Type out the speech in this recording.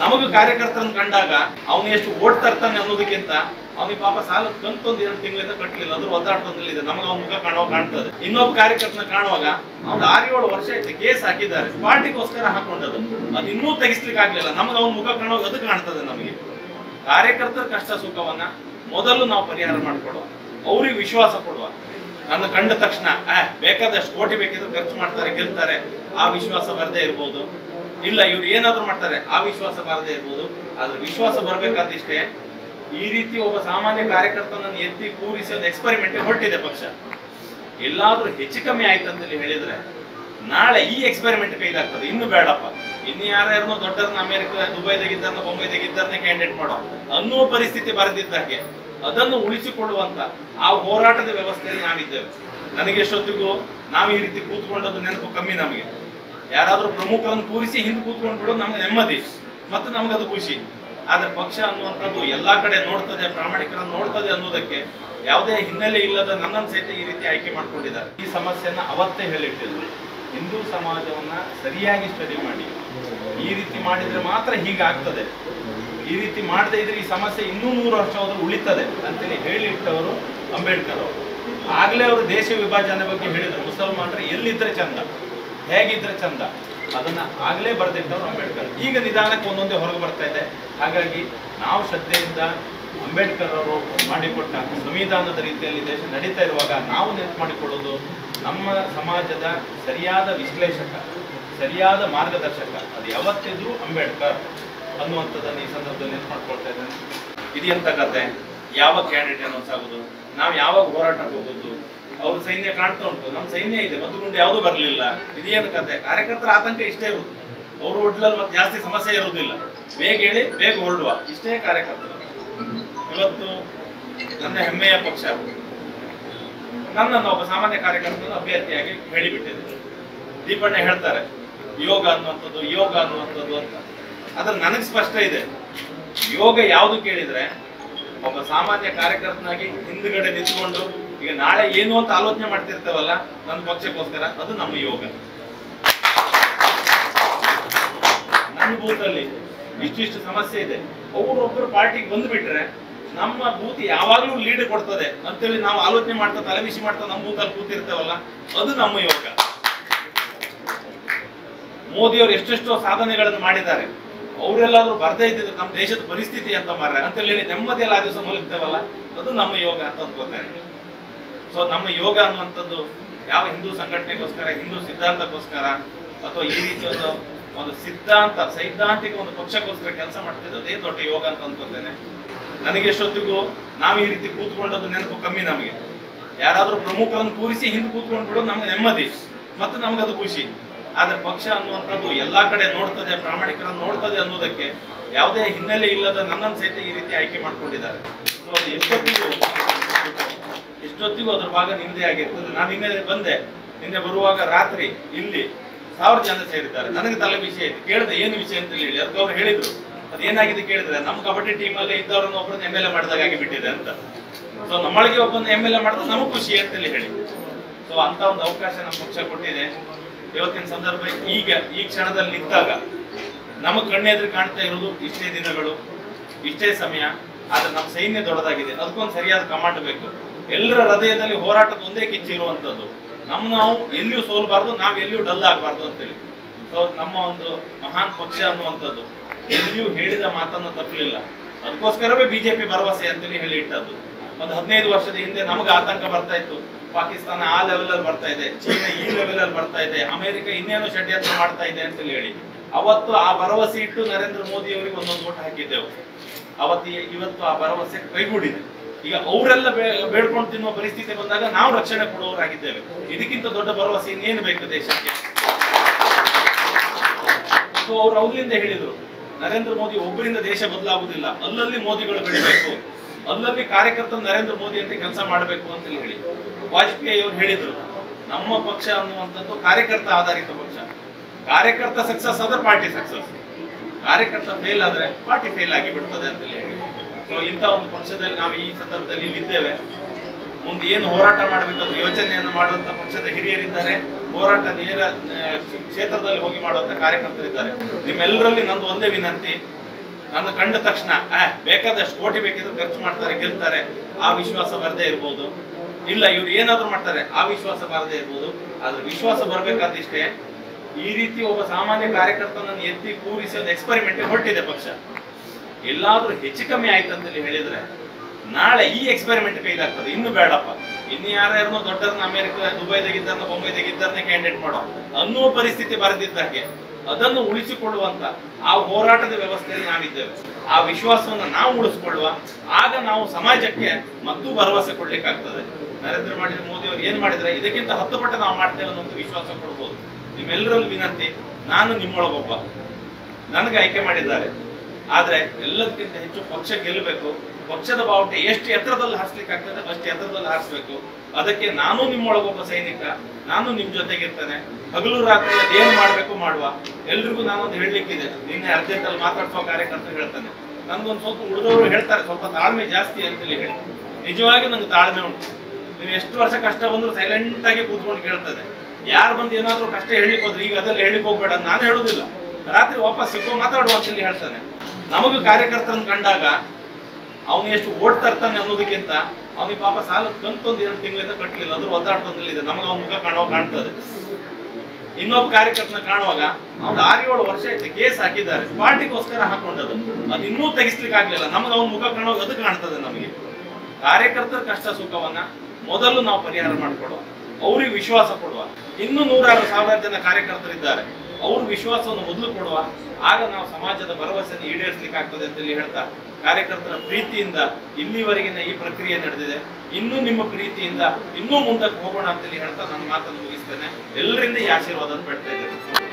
ನಮಗೂ ಕಾರ್ಯಕರ್ತರನ್ನು ಕಂಡಾಗ ಅವನು ಎಷ್ಟು ಓಟ್ ತರ್ತಾನೆ ಅನ್ನೋದಕ್ಕಿಂತ ಅವನಿಗೆ ಪಾಪ ಸಾಲ ಕಂತು ಒಂದು ಎರಡು ತಿಂಗಳಿಂದ ಕಟ್ಟಲಿಲ್ಲ. ಅದ್ರ ಒದ್ದಾಟದಲ್ಲಿದೆ ನಮಗೆ ಅವ್ನ ಮುಖ ಕಾಣುವಾಗ ಕಾಣ್ತದೆ. ಇನ್ನೊಬ್ಬ ಕಾರ್ಯಕರ್ತನ ಕಾಣುವಾಗ ಅವ್ನು ಆರು ಏಳು ವರ್ಷ ಆಯ್ತು ಕೇಸ್ ಹಾಕಿದ್ದಾರೆ. ಪಾರ್ಟಿಗೋಸ್ಕರ ಹಾಕೊಂಡದ್ದು ಅದು ಇನ್ನೂ ತೆಗಿಸ್ಲಿಕ್ಕೆ ಆಗ್ಲಿಲ್ಲ ನಮಗೆ ಅವ್ನ ಮುಖ ಕಾಣುವಾಗ ಅದು ಕಾಣ್ತದೆ ನಮಗೆ. ಕಾರ್ಯಕರ್ತರ ಕಷ್ಟ ಸುಖವನ್ನ ಮೊದಲು ನಾವು ಪರಿಹಾರ ಮಾಡಿಕೊಡುವ. ಅವ್ರಿಗೆ ವಿಶ್ವಾಸ ಕೊಡುವ. ನನ್ನ ಕಂಡ ತಕ್ಷಣ ಬೇಕಾದಷ್ಟು ಕೋಟಿ ಬೇಕಿದ್ರೆ ಖರ್ಚು ಮಾಡ್ತಾರೆ, ಗೆಲ್ತಾರೆ. ಆ ವಿಶ್ವಾಸ ಬರದೇ ಇರ್ಬೋದು. ಇಲ್ಲ, ಇವ್ರು ಏನಾದ್ರು ಮಾಡ್ತಾರೆ. ಆ ವಿಶ್ವಾಸ ಬರದೇ ಇರ್ಬೋದು. ಆದ್ರೆ ವಿಶ್ವಾಸ ಬರ್ಬೇಕಾದಿಷ್ಟೇ ಈ ರೀತಿ ಒಬ್ಬ ಸಾಮಾನ್ಯ ಕಾರ್ಯಕರ್ತನನ್ನು ಎತ್ತಿ ಕೂರಿಸಿ ಒಂದು ಎಕ್ಸ್ಪೆರಿಮೆಂಟ್ ಹೊರಟಿದೆ ಪಕ್ಷ. ಎಲ್ಲಾದ್ರೂ ಹೆಚ್ಚು ಕಮ್ಮಿ ಆಯ್ತು ನೀವು ಹೇಳಿದ್ರೆ ನಾಳೆ ಈ ಎಕ್ಸ್ಪೆರಿಮೆಂಟ್ ಕೈಲಾಗ್ತದೆ. ಇನ್ನು ಬೇಡಪ್ಪ. ಇನ್ನು ಯಾರ್ಯಾರನ್ನೋ ದೊಡ್ಡದನ್ನ ಅಮೆರಿಕ ದುಬೈದಾಗಿದ್ದಾರನ್ನ ಬೊಂಬೈದಾಗಿದ್ದಾರನ್ನ ಕ್ಯಾಂಡಿಡೇಟ್ ಮಾಡೋ ಅನ್ನುವ ಪರಿಸ್ಥಿತಿ ಬರೆದಿದ್ದಾಗೆ, ಅದನ್ನು ಉಳಿಸಿಕೊಳ್ಳುವಂತ ಆ ಹೋರಾಟದ ವ್ಯವಸ್ಥೆಯಲ್ಲಿ ನಾವಿದ್ದೇವೆ. ನನಗೆ ಎಷ್ಟೊತ್ತಿಗೂ ನಾವು ಈ ರೀತಿ ಕೂತ್ಕೊಂಡದ್ದು ನೆನಪು ಕಮ್ಮಿ ನಮಗೆ. ಯಾರಾದ್ರೂ ಪ್ರಮುಖರನ್ನು ಕೂರಿಸಿ ಹಿಂದೆ ಕೂತ್ಕೊಂಡು ಬಿಡೋದು ನಮ್ಗೆ ನೆಮ್ಮದಿ, ಮತ್ತು ನಮ್ಗದು ಖುಷಿ. ಆದ್ರೆ ಪಕ್ಷ ಅನ್ನುವಂಥದ್ದು ಎಲ್ಲಾ ಕಡೆ ನೋಡ್ತದೆ, ಪ್ರಾಮಾಣಿಕರನ್ನು ನೋಡ್ತದೆ ಅನ್ನೋದಕ್ಕೆ ಯಾವುದೇ ಹಿನ್ನೆಲೆ ಇಲ್ಲದ ನನ್ನನ್ನು ಸಹಿತ ಈ ರೀತಿ ಆಯ್ಕೆ ಮಾಡ್ಕೊಂಡಿದ್ದಾರೆ. ಈ ಸಮಸ್ಯೆಯನ್ನ ಅವತ್ತೇ ಹೇಳಿಟ್ಟಿದ್ರು. ಹಿಂದೂ ಸಮಾಜವನ್ನ ಸರಿಯಾಗಿ ಸ್ಟಡಿ ಮಾಡಿ. ಈ ರೀತಿ ಮಾಡಿದ್ರೆ ಮಾತ್ರ ಹೀಗಾಗ್ತದೆ. ಈ ರೀತಿ ಮಾಡದೇ ಇದ್ರೆ ಈ ಸಮಸ್ಯೆ ಇನ್ನೂ ನೂರು ವರ್ಷ ಹೋದ್ರೆ ಉಳಿತದೆ ಅಂತೇಳಿ ಹೇಳಿಟ್ಟವರು ಅಂಬೇಡ್ಕರ್ ಅವರು. ಆಗ್ಲೇ ಅವರು ದೇಶ ವಿಭಜನೆ ಬಗ್ಗೆ ಹೇಳಿದರು. ಮುಸಲ್ಮಾನರು ಎಲ್ಲಿದ್ರೆ ಚಂದ. ಹೇಗಿದ್ರೆ ಚಂದ? ಅದನ್ನ ಆಗ್ಲೇ ಬರೆದಿಟ್ಟವರು ಅಂಬೇಡ್ಕರ್. ಈಗ ನಿಧಾನಕ್ಕೆ ಒಂದೊಂದೇ ಹೊರಗೆ ಬರ್ತಾ ಇದೆ. ಹಾಗಾಗಿ ನಾವು ಶ್ರದ್ಧೆಯಿಂದ ಅಂಬೇಡ್ಕರ್ ಅವರು ಮಾಡಿಕೊಟ್ಟ ಸಂವಿಧಾನದ ರೀತಿಯಲ್ಲಿ ದೇಶ ನಡೀತಾ ಇರುವಾಗ ನಾವು ನೆನಪು ಮಾಡಿಕೊಳ್ಳೋದು ನಮ್ಮ ಸಮಾಜದ ಸರಿಯಾದ ವಿಶ್ಲೇಷಕ, ಸರಿಯಾದ ಮಾರ್ಗದರ್ಶಕ, ಅದು ಯಾವತ್ತಿದ್ರೂ ಅಂಬೇಡ್ಕರ್ ಅನ್ನುವಂಥದ್ದನ್ನು ಈ ಸಂದರ್ಭದಲ್ಲಿ ನೆನಪು ಮಾಡ್ಕೊಳ್ತಾ ಇದ್ದೇನೆ. ಇದು ಎಂತ ಕತೆ? ಯಾವ ಕ್ಯಾಂಡಿಡೇಟ್ ಅನೌನ್ಸ್ ಆಗೋದು? ನಾವು ಯಾವಾಗ ಹೋರಾಟಕ್ಕೆ ಹೋಗೋದು? ಅವ್ರ ಸೈನ್ಯ ಕಾಣ್ತಾ ಉಂಟು. ನಮ್ಮ ಸೈನ್ಯ ಇದೆ, ಮತ್ತು ಗುಂಡು ಯಾವುದೂ ಬರಲಿಲ್ಲ. ಇದೇನು ಕತೆ? ಕಾರ್ಯಕರ್ತರ ಆತಂಕ ಇಷ್ಟೇ ಇರುತ್ತೆ ಅವರು ಒಡ್ಲಲ್ಲಿ ಮತ್ತೆ ಜಾಸ್ತಿ ಸಮಸ್ಯೆ ಇರುವುದಿಲ್ಲ. ಬೇಗ ಹೇಳಿ, ಬೇಗ ಹೊರಡುವ. ಇಷ್ಟೇ ಕಾರ್ಯಕರ್ತರು. ಇವತ್ತು ನನ್ನ ಹೆಮ್ಮೆಯ ಪಕ್ಷ. ನನ್ನನ್ನು ಒಬ್ಬ ಸಾಮಾನ್ಯ ಕಾರ್ಯಕರ್ತನ ಅಭ್ಯರ್ಥಿಯಾಗಿ ಹೇಳಿಬಿಟ್ಟಿದ್ದೆ ದೀಪಣ್ಣ ಹೇಳ್ತಾರೆ, ಯೋಗ ಅನ್ನುವಂಥದ್ದು ಯೋಗ ಅನ್ನುವಂಥದ್ದು ಅಂತ. ಅದ್ರ ನನಗೆ ಸ್ಪಷ್ಟ ಇದೆ. ಯೋಗ ಯಾವುದು ಕೇಳಿದ್ರೆ, ಒಬ್ಬ ಸಾಮಾನ್ಯ ಕಾರ್ಯಕರ್ತನಾಗಿ ಹಿಂದ್ಗಡೆ ನಿಂತ್ಕೊಂಡು ಈಗ ನಾಳೆ ಏನು ಅಂತ ಆಲೋಚನೆ ಮಾಡ್ತಿರ್ತೇವಲ್ಲ ನನ್ನ ಪಕ್ಷಕ್ಕೋಸ್ಕರ ಅದು ನಮ್ಮ ಯೋಗ. ನನ್ನ ಬೂತಲ್ಲಿ ಇಷ್ಟಿಷ್ಟು ಸಮಸ್ಯೆ ಇದೆ. ಒಬ್ಬರೊಬ್ಬರು ಪಾರ್ಟಿಗೆ ಬಂದ್ಬಿಟ್ರೆ ನಮ್ಮ ಬೂತ್ ಯಾವಾಗಲೂ ಲೀಡ್ ಕೊಡ್ತದೆ. ಅಂತೇಳಿ ನಾವು ಆಲೋಚನೆ ಮಾಡ್ತಾ ತಲೆಬಿಸಿ ಮಾಡ್ತಾ ನಮ್ಮ ಬೂತಲ್ಲಿ ಕೂತಿರ್ತೇವಲ್ಲ, ಅದು ನಮ್ಮ ಯೋಗ. ಮೋದಿಯವರು ಎಷ್ಟೆಷ್ಟೋ ಸಾಧನೆಗಳನ್ನು ಮಾಡಿದ್ದಾರೆ. ಅವರೆಲ್ಲಾದ್ರೂ ಬರ್ದೇ ಇದ್ದಿದ್ರು ನಮ್ಮ ದೇಶದ ಪರಿಸ್ಥಿತಿ ಅಂತ ಮಾರ್ರೆ? ಅಂತೇಳಿ ನೆಮ್ಮದಿಯಲ್ಲಿ ಆ ದಿವಸ ಮಲಗ್ತೇವಲ್ಲ, ಅದು ನಮ್ಮ ಯೋಗ ಅಂತ ಅನ್ಕೋತಾರೆ ಸೊ ನಮ್ಮ ಯೋಗ ಅನ್ನುವಂಥದ್ದು ಯಾವ ಹಿಂದೂ ಸಂಘಟನೆಗೋಸ್ಕರ, ಹಿಂದೂ ಸಿದ್ಧಾಂತಕ್ಕೋಸ್ಕರ ಅಥವಾ ಈ ರೀತಿ ಒಂದು ಒಂದು ಸಿದ್ಧಾಂತ, ಸೈದ್ಧಾಂತಿಕ ಒಂದು ಪಕ್ಷಕ್ಕೋಸ್ಕರ ಕೆಲಸ ಮಾಡ್ತಿದ್ದು ಅದೇ ದೊಡ್ಡ ಯೋಗ ಅಂತ ಅನ್ಕೋತೇನೆ. ನನಗೆ ಎಷ್ಟೊತ್ತಿಗೂ ನಾವು ಈ ರೀತಿ ಕೂತ್ಕೊಂಡದ್ದು ನೆನಪು ಕಮ್ಮಿ ನಮಗೆ. ಯಾರಾದರೂ ಪ್ರಮುಖರನ್ನು ಕೂರಿಸಿ ಹಿಂದೆ ಕೂತ್ಕೊಂಡು ಬಿಡೋದು ನಮ್ಗೆ ನೆಮ್ಮದಿ, ಮತ್ತು ನಮಗದು ಖುಷಿ. ಆದರೆ ಪಕ್ಷ ಅನ್ನುವಂಥದ್ದು ಎಲ್ಲಾ ಕಡೆ ನೋಡ್ತದೆ, ಪ್ರಾಮಾಣಿಕರನ್ನು ನೋಡ್ತದೆ ಅನ್ನೋದಕ್ಕೆ ಯಾವುದೇ ಹಿನ್ನೆಲೆ ಇಲ್ಲದ ನನ್ನನ್ನು ಸಹಿತ ಈ ರೀತಿ ಆಯ್ಕೆ ಮಾಡ್ಕೊಂಡಿದ್ದಾರೆ. ಸೊ ಎಷ್ಟೊತ್ತಿಗೂ ಎಷ್ಟೊತ್ತಿಗೂ ಅದ್ರ ಭಾಗ ನಿಂದೆ ಆಗಿರ್ತದೆ. ನಾನು ನಿನ್ನೆ ಬಂದೆ. ನಿನ್ನೆ ಬರುವಾಗ ರಾತ್ರಿ ಇಲ್ಲಿ ಸಾವಿರ ಜನ ಸೇರಿದ್ದಾರೆ. ನನಗೆ ತಲೆ ವಿಷಯ ಆಯ್ತು. ಕೇಳಿದೆ, ಏನು ವಿಷಯ ಅಂತ ಹೇಳಿ. ಅದಕ್ಕೆ ಅವ್ರು ಹೇಳಿದ್ರು. ಅದೇನಾಗಿದೆ ಕೇಳಿದ್ರೆ, ನಮ್ಮ ಕಬಡ್ಡಿ ಟೀಮ್ ಅಲ್ಲಿ ಇದ್ದವರನ್ನ ಒಬ್ಬರನ್ನ ಎಂ ಎಲ್ ಎ ಮಾಡಿದಾಗ ಆಗಿಬಿಟ್ಟಿದೆ ಅಂತ. ಸೊ ನಮ್ಮಳಿಗೆ ಒಬ್ಬನ ಎಂ ಎಲ್ ಎ ಮಾಡಿದ್ರೆ ನಮಗ್ ಖುಷಿ ಅಂತೇಳಿ ಹೇಳಿ ಸೊ ಅಂತ ಒಂದು ಅವಕಾಶ ನಮ್ಮ ಪಕ್ಷ ಕೊಟ್ಟಿದೆ. ಇವತ್ತಿನ ಸಂದರ್ಭ ಈಗ, ಈ ಕ್ಷಣದಲ್ಲಿ ನಿಂತಾಗ ನಮ್ಮ ಕಣ್ಣೆದುರು ಕಾಣ್ತಾ ಇರೋದು ಇಷ್ಟೇ ದಿನಗಳು, ಇಷ್ಟೇ ಸಮಯ. ಆದ್ರೆ ನಮ್ಮ ಸೈನ್ಯ ದೊಡ್ಡದಾಗಿದೆ. ಅದಕ್ಕೊಂದು ಸರಿಯಾದ ಕಮಾಂಡ್ ಬೇಕು. ಎಲ್ಲರ ಹೃದಯದಲ್ಲಿ ಹೋರಾಟದ ಒಂದೇ ಕಿಚ್ಚಿರುವಂತದ್ದು ನಮ್ಮ ನಾವು ಎಲ್ಲಿಯೂ ಸೋಲ್ಬಾರ್ದು, ನಾವು ಎಲ್ಲಿಯೂ ಡಲ್ ಆಗ್ಬಾರ್ದು ಅಂತೇಳಿ. ಸೊ ನಮ್ಮ ಒಂದು ಮಹಾನ್ ಪಕ್ಷ ಅನ್ನುವಂಥದ್ದು. ಎಲ್ಲಿಯೂ ಹೇಳಿದ ಮಾತನ್ನ ತಪ್ಪಲಿಲ್ಲ ಅದಕ್ಕೋಸ್ಕರವೇ ಬಿಜೆಪಿ ಭರವಸೆ ಅಂತೇಳಿ ಹೇಳಿ ಇಟ್ಟದ್ದು. ಒಂದು ಹದಿನೈದು ವರ್ಷದ ಹಿಂದೆ ನಮಗೆ ಆತಂಕ ಬರ್ತಾ ಇತ್ತು. ಪಾಕಿಸ್ತಾನ ಆ ಲೆವೆಲ್ ಅಲ್ಲಿ ಬರ್ತಾ ಇದೆ, ಚೀನಾ ಈ ಲೆವೆಲ್ ಅಲ್ಲಿ ಬರ್ತಾ ಇದೆ, ಅಮೆರಿಕ ಇನ್ನೇನು ಷಡ್ಯಂತ್ರ ಮಾಡ್ತಾ ಇದೆ ಅಂತೇಳಿ ಹೇಳಿ. ಅವತ್ತು ಆ ಭರವಸೆ ಇಟ್ಟು ನರೇಂದ್ರ ಮೋದಿ ಅವರಿಗೆ ಒಂದೊಂದು ಓಟ್ ಹಾಕಿದ್ದೆವು. ಅವತ್ತು ಇವತ್ತು ಆ ಭರವಸೆ ಕೈಗೂಡಿದೆ. ಈಗ ಅವರೆಲ್ಲ ಬೇಡ್ಕೊಂಡು ತಿನ್ನುವ ಪರಿಸ್ಥಿತಿ ಬಂದಾಗ ನಾವು ರಕ್ಷಣೆ ಕೊಡುವವರಾಗಿದ್ದೇವೆ. ಇದಕ್ಕಿಂತ ದೊಡ್ಡ ಭರವಸೆ ಇನ್ನೇನು ಬೇಕು ದೇಶಕ್ಕೆ? ಸೊ ಅವ್ರು ಅವ್ರಿಂದ ಹೇಳಿದ್ರು, ನರೇಂದ್ರ ಮೋದಿ ಒಬ್ಬರಿಂದ ದೇಶ ಬದಲಾಗುವುದಿಲ್ಲ. ಅಲ್ಲಲ್ಲಿ ಮೋದಿಗಳು ಬೆಳಿಬೇಕು. ಅಲ್ಲಲ್ಲಿ ಕಾರ್ಯಕರ್ತರು ನರೇಂದ್ರ ಮೋದಿ ಅಂತ ಕೆಲಸ ಮಾಡಬೇಕು ಅಂತ ಹೇಳಿ. ವಾಜಪೇಯಿ ಅವರು ಹೇಳಿದ್ರು, ನಮ್ಮ ಪಕ್ಷ ಅನ್ನುವಂಥದ್ದು ಕಾರ್ಯಕರ್ತ ಆಧಾರಿತ ಪಕ್ಷ. ಕಾರ್ಯಕರ್ತ ಸಕ್ಸಸ್ ಆದ್ರೆ ಪಾರ್ಟಿ ಸಕ್ಸಸ್ ಕಾರ್ಯಕರ್ತ ಫೇಲ್ ಆದ್ರೆ ಪಾರ್ಟಿ ಫೇಲ್ ಆಗಿ ಬಿಡ್ತದೆ ಅಂತ ಹೇಳಿ ಇಂಥ ಒಂದು ಪಕ್ಷದಲ್ಲಿ ನಾವು ಈ ಸಂದರ್ಭದಲ್ಲಿ ಇಲ್ಲಿದ್ದೇವೆ. ಮುಂದೆ ಏನು ಹೋರಾಟ ಮಾಡಬೇಕಂತ ಯೋಚನೆಯನ್ನು ಮಾಡುವಂತ ಪಕ್ಷದ ಹಿರಿಯರಿದ್ದಾರೆ. ಹೋರಾಟ ನೇರ ಕ್ಷೇತ್ರದಲ್ಲಿ ಹೋಗಿ ಮಾಡುವಂತ ಕಾರ್ಯಕರ್ತರಿದ್ದಾರೆ. ನಿಮ್ಮೆಲ್ಲರಲ್ಲಿ ನಂದು ಒಂದೇ ವಿನಂತಿ. ನನ್ನ ಕಂಡ ತಕ್ಷಣ ಬೇಕಾದಷ್ಟು ಕೋಟಿ ಬೇಕಿದ್ರೆ ಖರ್ಚು ಮಾಡ್ತಾರೆ, ಗೆಲ್ತಾರೆ. ಆ ವಿಶ್ವಾಸ ಬರದೇ ಇರ್ಬೋದು. ಇಲ್ಲ, ಇವ್ರು ಏನಾದ್ರು ಮಾಡ್ತಾರೆ, ಆ ವಿಶ್ವಾಸ ಬರದೇ ಇರ್ಬೋದು. ಆದ್ರೆ ವಿಶ್ವಾಸ ಬರ್ಬೇಕಾದಿಷ್ಟೇ ಈ ರೀತಿ ಒಬ್ಬ ಸಾಮಾನ್ಯ ಕಾರ್ಯಕರ್ತನನ್ನು ಎತ್ತಿ ಕೂರಿಸಿ ಒಂದು ಎಕ್ಸ್ಪೆರಿಮೆಂಟ್ ಹೊರಟಿದೆ ಪಕ್ಷ. ಎಲ್ಲಾದ್ರೂ ಹೆಚ್ಚು ಕಮ್ಮಿ ನೀವು ಹೇಳಿದ್ರೆ ನಾಳೆ ಈ ಎಕ್ಸ್ಪೆರಿಮೆಂಟ್ ಕೈಲಾಗ್ತದೆ ಇನ್ನು ಬೇಡಪ್ಪ. ಇನ್ನು ಯಾರ್ಯಾರನೋ ದೊಡ್ಡದನ್ನ ಅಮೆರಿಕ ದುಬೈದಾಗಿದ್ದಾರನ್ನ ಬೊಂಬೈದಾಗಿದ್ದಾರನ್ನ ಕ್ಯಾಂಡಿಡೇಟ್ ಮಾಡೋ ಅನ್ನೋ ಪರಿಸ್ಥಿತಿ ಬರೆದಿದ್ದಾಗೆ ಅದನ್ನು ಉಳಿಸಿಕೊಳ್ಳುವಂತ ಆ ಹೋರಾಟದ ವ್ಯವಸ್ಥೆಯಲ್ಲಿ ನಾವಿದ್ದೇವೆ ಆ ವಿಶ್ವಾಸವನ್ನು ನಾವು ಉಳಿಸ್ಕೊಳ್ಳುವ, ಆಗ ನಾವು ಸಮಾಜಕ್ಕೆ ಮತ್ತು ಭರವಸೆ ಕೊಡ್ಲಿಕ್ಕಾಗ್ತದೆ. ನರೇಂದ್ರ ಮೋದಿ ಮೋದಿ ಅವರು ಏನ್ ಮಾಡಿದ್ರೆ ಇದಕ್ಕಿಂತ ಹತ್ತು ಪಟ್ಟು ನಾವು ಮಾಡ್ತೇವೆ ಅನ್ನೋ ವಿಶ್ವಾಸ ಕೊಡ್ಬೋದು. ನಿಮ್ಮೆಲ್ಲರಲ್ಲೂ ವಿನಂತಿ, ನಾನು ನಿಮ್ಮೊಳಗೊಬ್ಬ. ನನಗೆ ಆಯ್ಕೆ ಮಾಡಿದ್ದಾರೆ. ಆದ್ರೆ ಎಲ್ಲದಕ್ಕಿಂತ ಹೆಚ್ಚು ಪಕ್ಷ ಗೆಲ್ಲಬೇಕು. ಪಕ್ಷದ ಬಾವುಟ ಎಷ್ಟು ಎತ್ತರದಲ್ಲಿ ಹಾರಿಸ್ಲಿಕ್ಕೆ ಆಗ್ತದೆ ಅಷ್ಟು ಎತ್ತರದಲ್ಲಿ ಹಾರಿಸ್ಬೇಕು. ಅದಕ್ಕೆ ನಾನು ನಿಮ್ಮೊಳಗೊಬ್ಬ ಸೈನಿಕ, ನಾನು ನಿಮ್ ಜೊತೆಗಿರ್ತೇನೆ. ಹಗಲು ರಾತ್ರಿ ಅದೇನು ಮಾಡ್ಬೇಕು ಮಾಡುವ. ಎಲ್ರಿಗೂ ನಾನೊಂದು ಹೇಳಲಿಕ್ಕಿದೆ ನಿನ್ನೆ ಅರ್ಜೆಂಟಲ್ಲಿ ಮಾತಾಡ್ಸುವ ಮಾತಾಡ್ಸೋ ಕಾರ್ಯಕರ್ತರು ಹೇಳ್ತಾನೆ. ನನ್ಗೊಂದು ಸ್ವಲ್ಪ ಉಳಿದವರು ಹೇಳ್ತಾರೆ, ಸ್ವಲ್ಪ ತಾಳ್ಮೆ ಜಾಸ್ತಿ ಅಂತೇಳಿ ಹೇಳಿ. ನಿಜವಾಗಿ ನಂಗೆ ತಾಳ್ಮೆ ಉಂಟು. ನೀವು ಎಷ್ಟು ವರ್ಷ ಕಷ್ಟ ಬಂದ್ರು ಸೈಲೆಂಟ್ ಆಗಿ ಕೂತ್ಕೊಂಡು ಕೇಳ್ತದೆ. ಯಾರು ಬಂದು ಏನಾದರೂ ಕಷ್ಟ ಹೇಳಿಕ್ ಹೋದ್ರೆ ಈಗ ಅದೆಲ್ಲ ಹೇಳಿಕ್ ಹೋಗ್ಬೇಡ ನಾನು ಹೇಳುದಿಲ್ಲ. ರಾತ್ರಿ ವಾಪಸ್ ಸಿಕ್ಕೋ ಮಾತಾಡುವ ಅಂತೇಳಿ ಹೇಳ್ತಾನೆ. ನಮಗೂ ಕಾರ್ಯಕರ್ತರನ್ನ ಕಂಡಾಗ ಅವನು ಎಷ್ಟು ಓಟ್ ತರ್ತಾನೆ ಅನ್ನೋದಕ್ಕಿಂತ ಅವನಿಗೆ ಪಾಪ ಸಾಲ ಒಂದು ಎರಡು ತಿಂಗಳಿಂದ ಕಟ್ಟಲಿಲ್ಲ. ಅದ್ರ ಒದ್ದಾಡ್ತಂದಿದೆ ನಮಗೆ ಅವನ ಮುಖ ಕಾಣುವ ಕಾಣ್ತದೆ. ಇನ್ನೊಬ್ಬ ಕಾರ್ಯಕರ್ತನ ಕಾಣುವಾಗ ಅವ್ನು ಆರು ಏಳು ವರ್ಷ ಆಯ್ತು ಕೇಸ್ ಹಾಕಿದ್ದಾರೆ. ಪಾರ್ಟಿಗೋಸ್ಕರ ಹಾಕೊಂಡದ್ದು. ಅದು ಇನ್ನೂ ತೆಗಿಸ್ಲಿಕ್ಕೆ ಆಗ್ಲಿಲ್ಲ ನಮ್ಗೆ ಅವನ ಮುಖ ಕಾಣುವಾಗ ಅದು ಕಾಣ್ತದೆ ನಮಗೆ. ಕಾರ್ಯಕರ್ತರ ಕಷ್ಟ ಸುಖವನ್ನ ಮೊದಲು ನಾವು ಪರಿಹಾರ ಮಾಡಿಕೊಡುವ. ಅವ್ರಿಗೆ ವಿಶ್ವಾಸ ಕೊಡುವ. ಇನ್ನೂ ನೂರಾರು ಸಾವಿರ ಜನ ಕಾರ್ಯಕರ್ತರಿದ್ದಾರೆ. ಅವ್ರ ವಿಶ್ವಾಸವನ್ನು ಮೊದಲು ಕೊಡುವ, ಆಗ ನಾವು ಸಮಾಜದ ಭರವಸೆಯನ್ನು ಈಡೇರಿಸಲಿಕ್ಕೆ ಆಗ್ತದೆ ಅಂತೇಳಿ ಹೇಳ್ತಾ, ಕಾರ್ಯಕರ್ತರ ಪ್ರೀತಿಯಿಂದ ಇಲ್ಲಿವರೆಗಿನ ಈ ಪ್ರಕ್ರಿಯೆ ನಡೆದಿದೆ. ಇನ್ನೂ ನಿಮ್ಮ ಪ್ರೀತಿಯಿಂದ ಇನ್ನೂ ಮುಂದಕ್ಕೆ ಹೋಗೋಣ ಅಂತೇಳಿ ಹೇಳ್ತಾ ನನ್ನ ಮಾತನ್ನು ಮುಗಿಸ್ತೇನೆ. ಎಲ್ಲರಿಂದ ಈ ಆಶೀರ್ವಾದ ಪಡ್ತಾ ಇದ್ದೇನೆ.